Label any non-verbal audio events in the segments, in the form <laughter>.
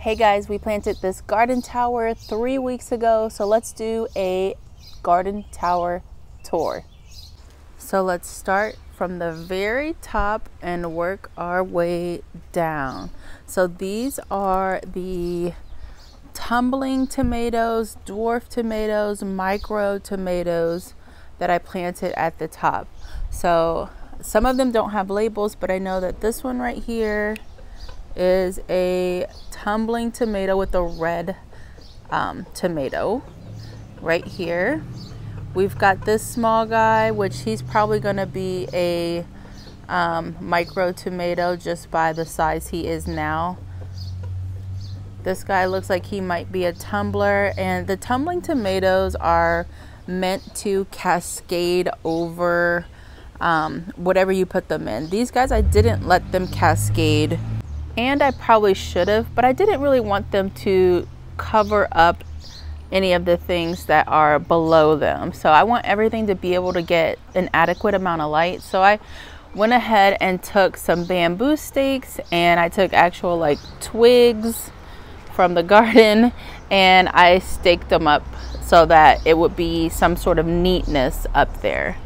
Hey guys, we planted this garden tower three weeks ago, so let's do a garden tower tour. So let's start from the very top and work our way down. So these are the tumbling tomatoes, dwarf tomatoes, micro tomatoes that I planted at the top. So some of them don't have labels, but I know that this one right here is a tumbling tomato with a red um, tomato right here. We've got this small guy, which he's probably going to be a um, micro tomato just by the size he is now. This guy looks like he might be a tumbler, and the tumbling tomatoes are meant to cascade over um, whatever you put them in. These guys, I didn't let them cascade and I probably should have, but I didn't really want them to cover up any of the things that are below them. So I want everything to be able to get an adequate amount of light. So I went ahead and took some bamboo stakes and I took actual like twigs from the <laughs> garden and I staked them up so that it would be some sort of neatness up there.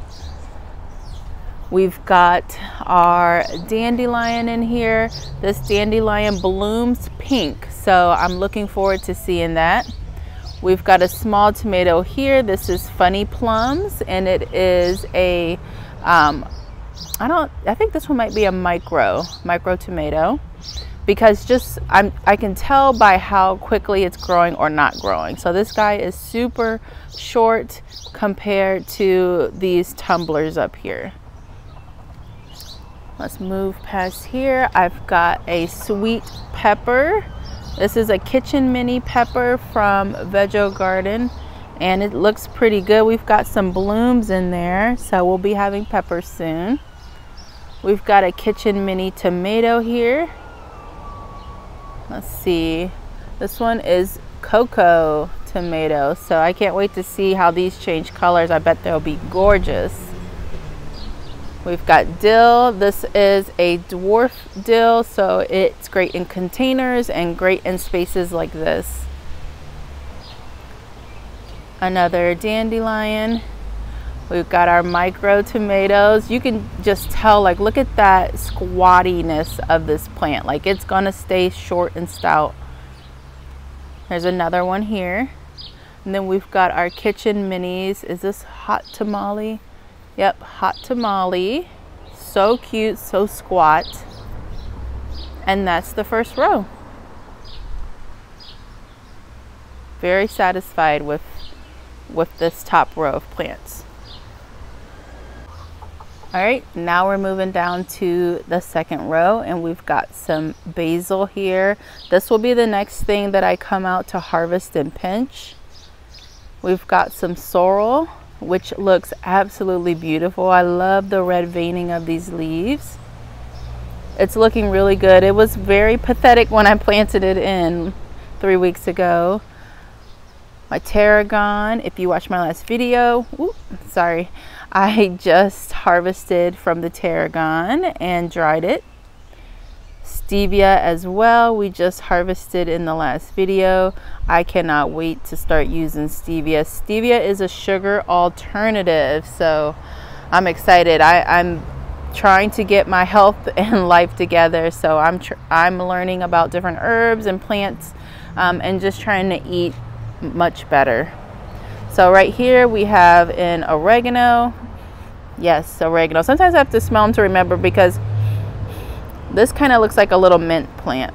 We've got our dandelion in here. This dandelion blooms pink, so I'm looking forward to seeing that. We've got a small tomato here. This is funny plums, and it is a, um, I don't, I think this one might be a micro, micro tomato because just I'm I can tell by how quickly it's growing or not growing. So this guy is super short compared to these tumblers up here. Let's move past here. I've got a sweet pepper. This is a kitchen mini pepper from Veggie Garden and it looks pretty good. We've got some blooms in there, so we'll be having peppers soon. We've got a kitchen mini tomato here. Let's see. This one is cocoa tomato, so I can't wait to see how these change colors. I bet they'll be gorgeous. We've got dill. This is a dwarf dill, so it's great in containers and great in spaces like this. Another dandelion. We've got our micro tomatoes. You can just tell, like, look at that squattiness of this plant. Like, it's gonna stay short and stout. There's another one here. And then we've got our kitchen minis. Is this hot tamale? Yep, hot tamale. So cute, so squat. And that's the first row. Very satisfied with with this top row of plants. All right, now we're moving down to the second row and we've got some basil here. This will be the next thing that I come out to harvest and pinch. We've got some sorrel which looks absolutely beautiful. I love the red veining of these leaves. It's looking really good. It was very pathetic when I planted it in three weeks ago. My tarragon, if you watch my last video, whoop, sorry, I <laughs> just harvested from the tarragon and dried it stevia as well. We just harvested in the last video. I cannot wait to start using stevia. Stevia is a sugar alternative so I'm excited. I, I'm trying to get my health <laughs> and life together so I'm I'm learning about different herbs and plants um, and just trying to eat much better. So right here we have an oregano. Yes oregano. Sometimes I have to smell them to remember because this kind of looks like a little mint plant.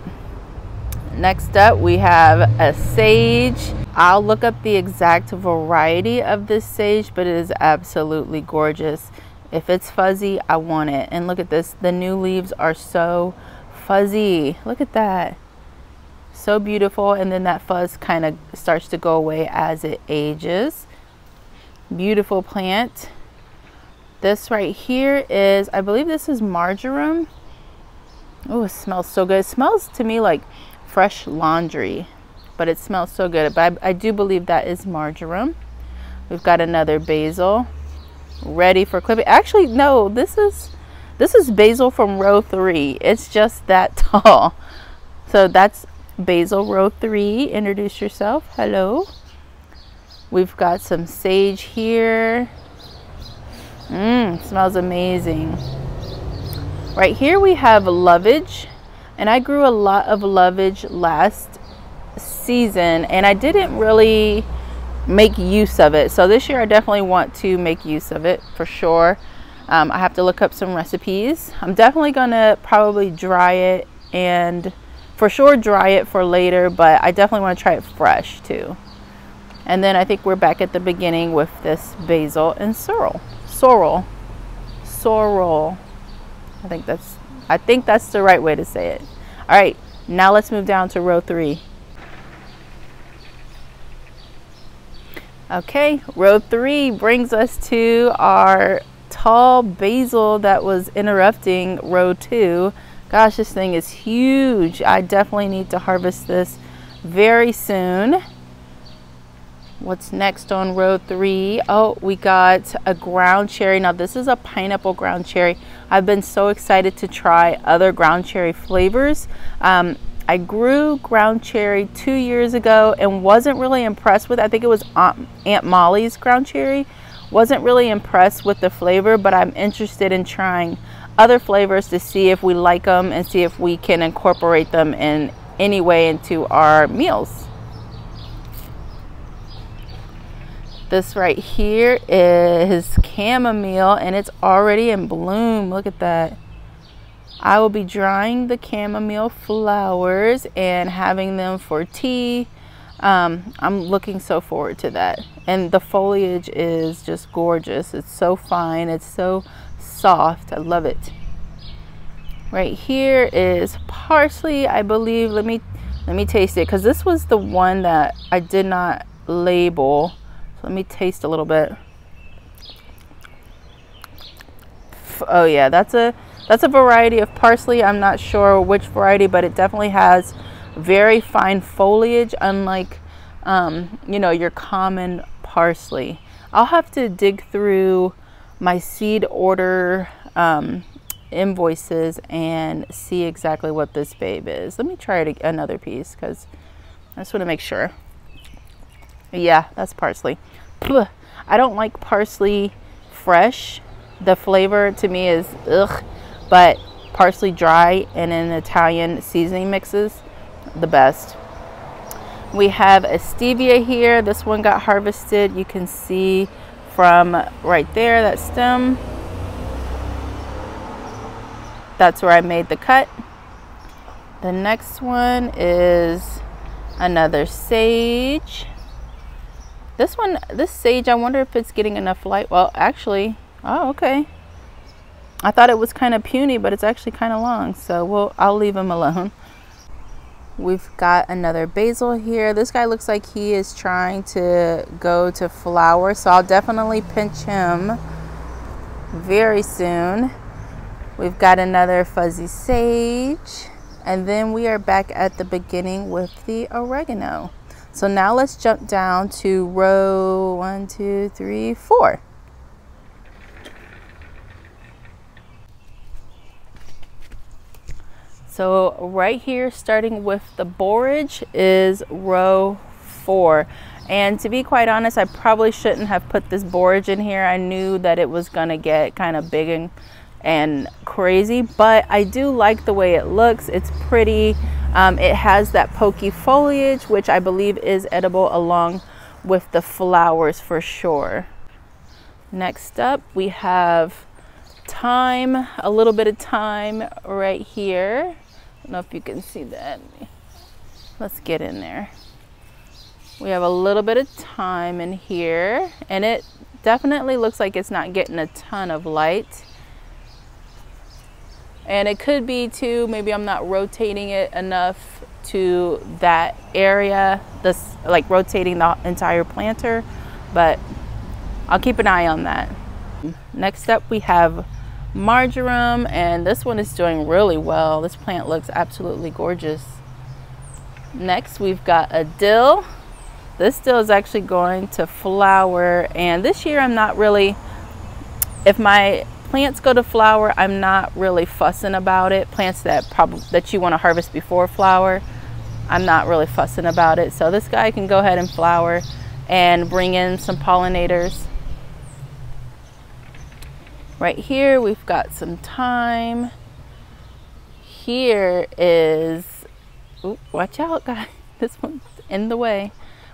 Next up, we have a sage. I'll look up the exact variety of this sage, but it is absolutely gorgeous. If it's fuzzy, I want it. And look at this, the new leaves are so fuzzy. Look at that. So beautiful. And then that fuzz kind of starts to go away as it ages. Beautiful plant. This right here is, I believe this is marjoram. Oh, it smells so good. It smells to me like fresh laundry, but it smells so good. But I, I do believe that is marjoram. We've got another basil ready for clipping. Actually, no, this is this is basil from row three. It's just that <laughs> tall. So that's basil row three. Introduce yourself. Hello. We've got some sage here. Mmm, smells amazing. Right here we have lovage. And I grew a lot of lovage last season and I didn't really make use of it. So this year I definitely want to make use of it for sure. Um, I have to look up some recipes. I'm definitely gonna probably dry it and for sure dry it for later, but I definitely want to try it fresh too. And then I think we're back at the beginning with this basil and sorrel. Sorrel. Sorrel. I think that's I think that's the right way to say it. All right, now let's move down to row three. Okay, row three brings us to our tall basil that was interrupting row two. Gosh, this thing is huge. I definitely need to harvest this very soon. What's next on row three? Oh, we got a ground cherry. Now this is a pineapple ground cherry. I've been so excited to try other ground cherry flavors. Um, I grew ground cherry two years ago and wasn't really impressed with. I think it was Aunt Molly's ground cherry. Wasn't really impressed with the flavor, but I'm interested in trying other flavors to see if we like them and see if we can incorporate them in any way into our meals. This right here is chamomile and it's already in bloom. Look at that. I will be drying the chamomile flowers and having them for tea. Um, I'm looking so forward to that. And the foliage is just gorgeous. It's so fine. It's so soft. I love it. Right here is parsley, I believe. Let me let me taste it because this was the one that I did not label. Let me taste a little bit. Oh yeah, that's a that's a variety of parsley. I'm not sure which variety, but it definitely has very fine foliage, unlike, um, you know, your common parsley. I'll have to dig through my seed order um, invoices and see exactly what this babe is. Let me try it another piece because I just want to make sure. Yeah, that's parsley. I don't like parsley fresh. The flavor to me is ugh but parsley dry and in Italian seasoning mixes, the best. We have a stevia here. This one got harvested. You can see from right there, that stem. That's where I made the cut. The next one is another sage. This one, this sage, I wonder if it's getting enough light. Well, actually, oh, okay. I thought it was kind of puny, but it's actually kind of long. So we'll, I'll leave him alone. We've got another basil here. This guy looks like he is trying to go to flower. So I'll definitely pinch him very soon. We've got another fuzzy sage. And then we are back at the beginning with the oregano. So now let's jump down to row one, two, three, four. So right here, starting with the borage is row four. And to be quite honest, I probably shouldn't have put this borage in here. I knew that it was gonna get kind of big and, and crazy, but I do like the way it looks. It's pretty. Um, it has that pokey foliage, which I believe is edible along with the flowers for sure. Next up, we have thyme, a little bit of thyme right here I don't know if you can see that. Let's get in there. We have a little bit of thyme in here and it definitely looks like it's not getting a ton of light. And it could be too, maybe I'm not rotating it enough to that area, this like rotating the entire planter, but I'll keep an eye on that. Next up we have marjoram and this one is doing really well. This plant looks absolutely gorgeous. Next we've got a dill. This dill is actually going to flower and this year I'm not really, if my plants go to flower, I'm not really fussing about it. Plants that probably that you want to harvest before flower. I'm not really fussing about it. So this guy can go ahead and flower and bring in some pollinators. Right here, we've got some thyme. Here is, ooh, watch out <laughs> guys, this one's in the way.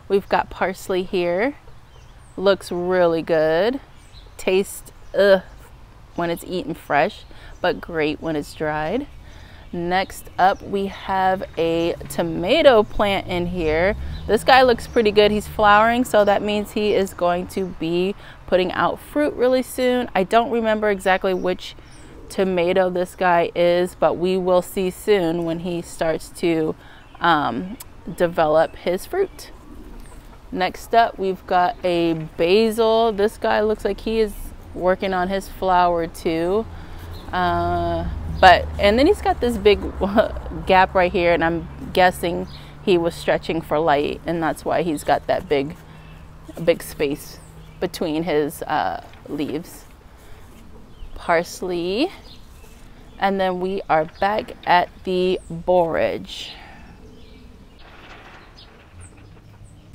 We've got parsley here. Looks really good. Tastes, ugh, when it's eaten fresh, but great when it's dried. Next up, we have a tomato plant in here. This guy looks pretty good. He's flowering, so that means he is going to be putting out fruit really soon. I don't remember exactly which tomato this guy is, but we will see soon when he starts to um, develop his fruit. Next up, we've got a basil. This guy looks like he is working on his flower too. Uh, but and then he's got this big <laughs> gap right here and i'm guessing he was stretching for light and that's why he's got that big big space between his uh, leaves. Parsley. And then we are back at the borage.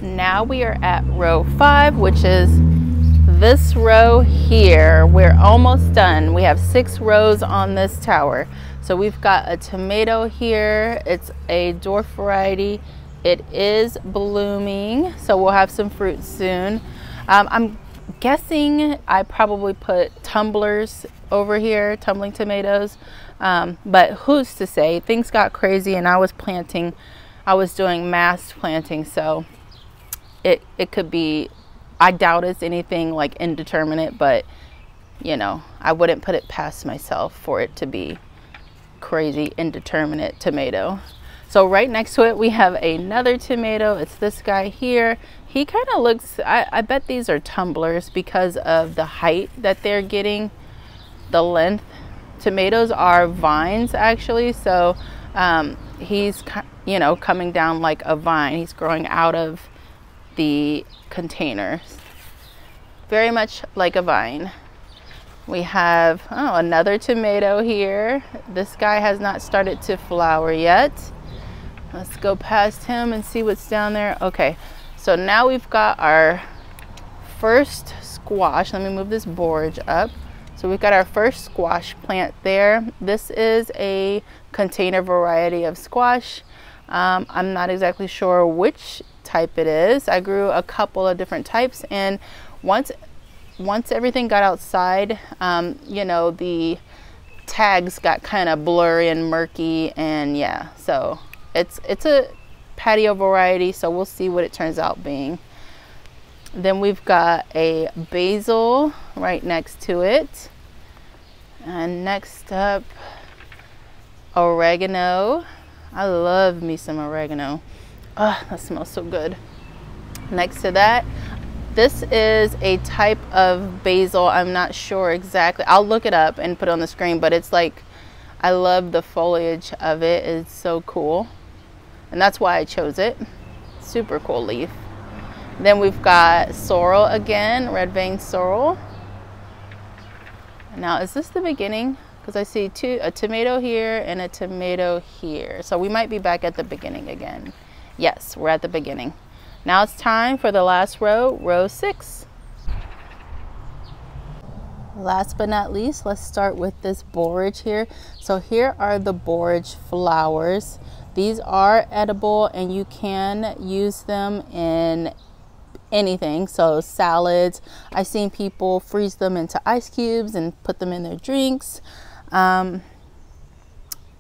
Now we are at row five which is this row here, we're almost done. We have six rows on this tower. So we've got a tomato here. It's a dwarf variety. It is blooming, so we'll have some fruit soon. Um, I'm guessing I probably put tumblers over here, tumbling tomatoes. Um, but who's to say? Things got crazy and I was planting, I was doing mass planting, so it, it could be I doubt it's anything like indeterminate, but you know, I wouldn't put it past myself for it to be crazy indeterminate tomato. So right next to it, we have another tomato. It's this guy here. He kind of looks, I, I bet these are tumblers because of the height that they're getting, the length. Tomatoes are vines actually. So um, he's, you know, coming down like a vine. He's growing out of the containers. Very much like a vine. We have oh, another tomato here. This guy has not started to flower yet. Let's go past him and see what's down there. Okay, so now we've got our first squash. Let me move this borage up. So we've got our first squash plant there. This is a container variety of squash. Um, I'm not exactly sure which type it is. I grew a couple of different types and once once everything got outside, um, you know, the tags got kind of blurry and murky and yeah, so it's it's a patio variety, so we'll see what it turns out being. Then we've got a basil right next to it. And next up, oregano. I love me some oregano. Oh, that smells so good. Next to that, this is a type of basil. I'm not sure exactly. I'll look it up and put it on the screen, but it's like, I love the foliage of it. It's so cool. And that's why I chose it. Super cool leaf. Then we've got sorrel again, red vein sorrel. Now, is this the beginning? Because I see two, a tomato here and a tomato here. So we might be back at the beginning again. Yes, we're at the beginning. Now it's time for the last row, row six. Last but not least, let's start with this borage here. So here are the borage flowers. These are edible and you can use them in anything. So salads, I've seen people freeze them into ice cubes and put them in their drinks. Um,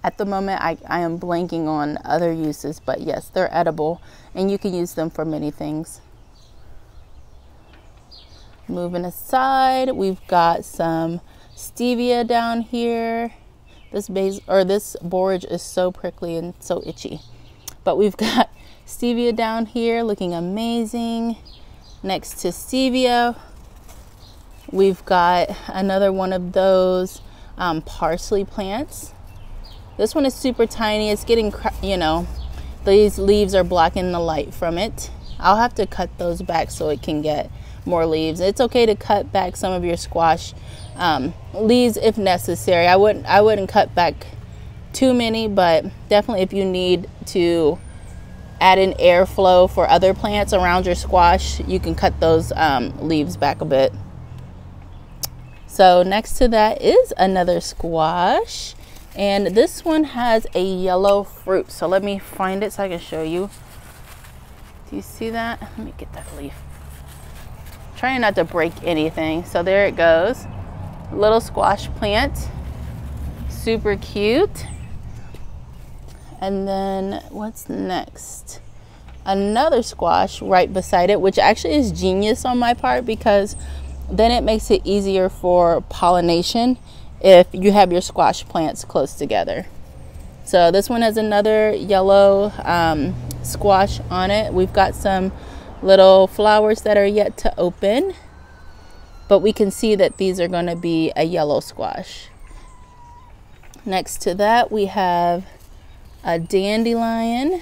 at the moment, I, I am blanking on other uses, but yes, they're edible and you can use them for many things. Moving aside, we've got some stevia down here. This base or this borage is so prickly and so itchy. But we've <laughs> got stevia down here looking amazing. Next to stevia, we've got another one of those um, parsley plants. This one is super tiny. It's getting, you know, these leaves are blocking the light from it. I'll have to cut those back so it can get more leaves. It's okay to cut back some of your squash um, leaves if necessary. I wouldn't, I wouldn't cut back too many, but definitely if you need to add an airflow for other plants around your squash, you can cut those um, leaves back a bit. So next to that is another squash. And this one has a yellow fruit. So let me find it so I can show you. Do you see that? Let me get that leaf. trying not to break anything. So there it goes. Little squash plant. Super cute. And then what's next? Another squash right beside it, which actually is genius on my part because then it makes it easier for pollination if you have your squash plants close together. So this one has another yellow um, squash on it. We've got some little flowers that are yet to open, but we can see that these are going to be a yellow squash. Next to that, we have a dandelion.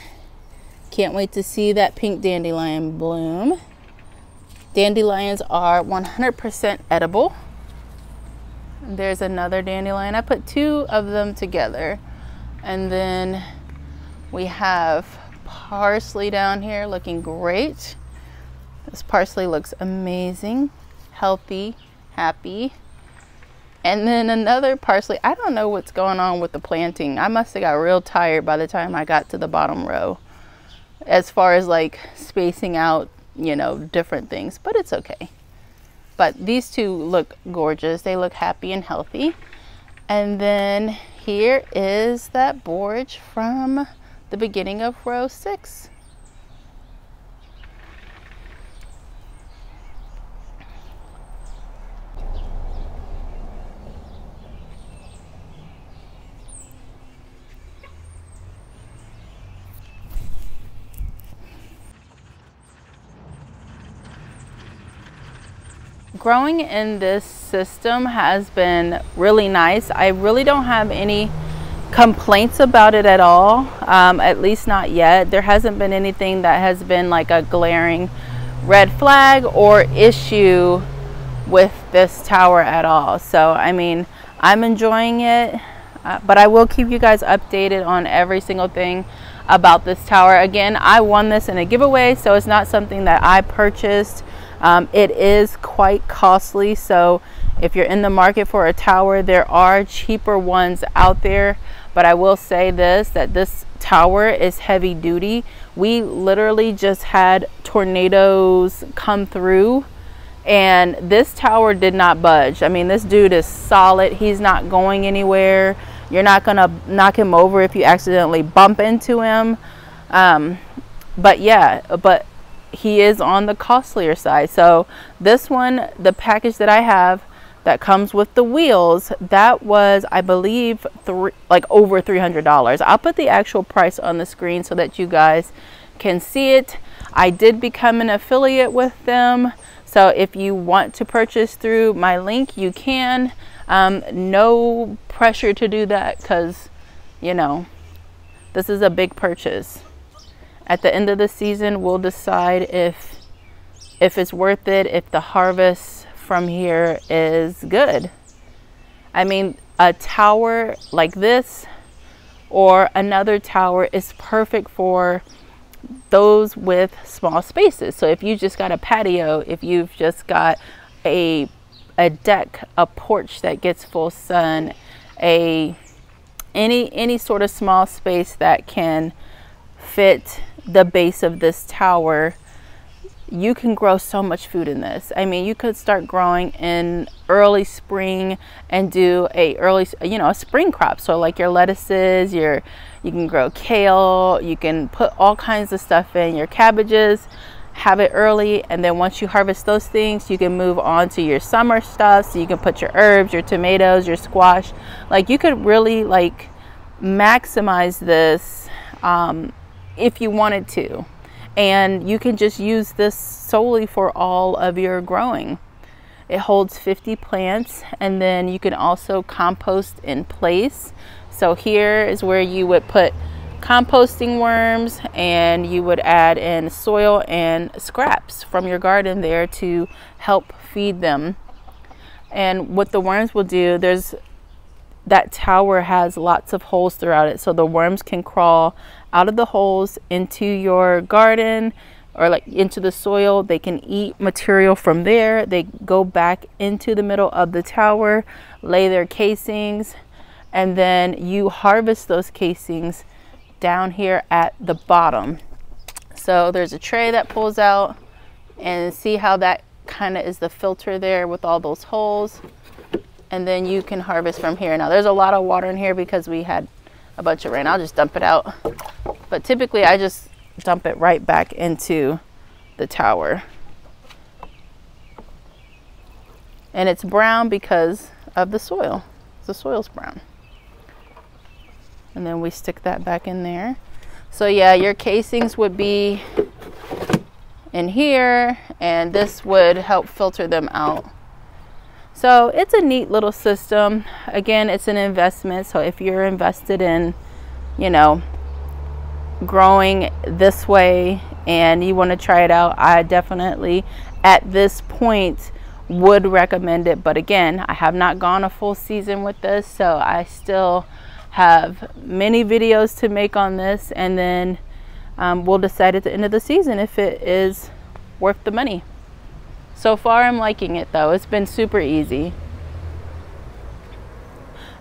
Can't wait to see that pink dandelion bloom. Dandelions are 100% edible. There's another dandelion. I put two of them together. And then we have parsley down here looking great. This parsley looks amazing, healthy, happy. And then another parsley. I don't know what's going on with the planting. I must have got real tired by the time I got to the bottom row as far as like spacing out, you know, different things, but it's okay. But these two look gorgeous. They look happy and healthy. And then here is that borage from the beginning of row six. Growing in this system has been really nice. I really don't have any complaints about it at all, um, at least not yet. There hasn't been anything that has been like a glaring red flag or issue with this tower at all. So, I mean, I'm enjoying it, uh, but I will keep you guys updated on every single thing about this tower. Again, I won this in a giveaway, so it's not something that I purchased. Um, it is quite costly, so if you're in the market for a tower, there are cheaper ones out there. But I will say this, that this tower is heavy duty. We literally just had tornadoes come through and this tower did not budge. I mean, this dude is solid. He's not going anywhere. You're not gonna knock him over if you accidentally bump into him. Um, but yeah, but he is on the costlier side. So this one, the package that I have that comes with the wheels, that was, I believe, three, like over $300. I'll put the actual price on the screen so that you guys can see it. I did become an affiliate with them. So if you want to purchase through my link, you can. Um, no pressure to do that because, you know, this is a big purchase at the end of the season we'll decide if if it's worth it if the harvest from here is good. I mean a tower like this or another tower is perfect for those with small spaces. So if you just got a patio if you've just got a a deck a porch that gets full sun a any any sort of small space that can fit the base of this tower, you can grow so much food in this. I mean, you could start growing in early spring and do a early, you know, a spring crop. So like your lettuces, your, you can grow kale, you can put all kinds of stuff in, your cabbages, have it early. And then once you harvest those things, you can move on to your summer stuff. So you can put your herbs, your tomatoes, your squash. Like you could really like maximize this um, if you wanted to. And you can just use this solely for all of your growing. It holds 50 plants and then you can also compost in place. So here is where you would put composting worms and you would add in soil and scraps from your garden there to help feed them. And what the worms will do, there's that tower has lots of holes throughout it so the worms can crawl out of the holes into your garden or like into the soil. They can eat material from there. They go back into the middle of the tower, lay their castings, and then you harvest those castings down here at the bottom. So there's a tray that pulls out and see how that kind of is the filter there with all those holes. And then you can harvest from here. Now there's a lot of water in here because we had a bunch of rain. I'll just dump it out. But typically I just dump it right back into the tower. And it's brown because of the soil. The soil's brown. And then we stick that back in there. So yeah, your castings would be in here and this would help filter them out. So it's a neat little system. Again, it's an investment. So if you're invested in, you know, growing this way and you want to try it out, I definitely at this point would recommend it. But again, I have not gone a full season with this, so I still have many videos to make on this and then um, we'll decide at the end of the season if it is worth the money. So far I'm liking it though. It's been super easy.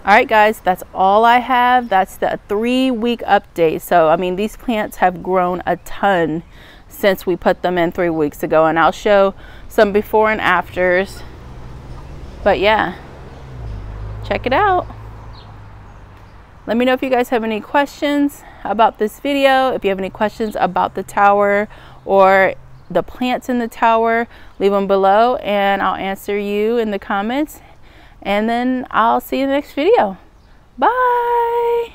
All right, guys, that's all I have. That's the three week update. So, I mean, these plants have grown a ton since we put them in three weeks ago. And I'll show some before and afters. But yeah, check it out. Let me know if you guys have any questions about this video. If you have any questions about the tower or the plants in the tower, leave them below and I'll answer you in the comments. And then I'll see you in the next video. Bye.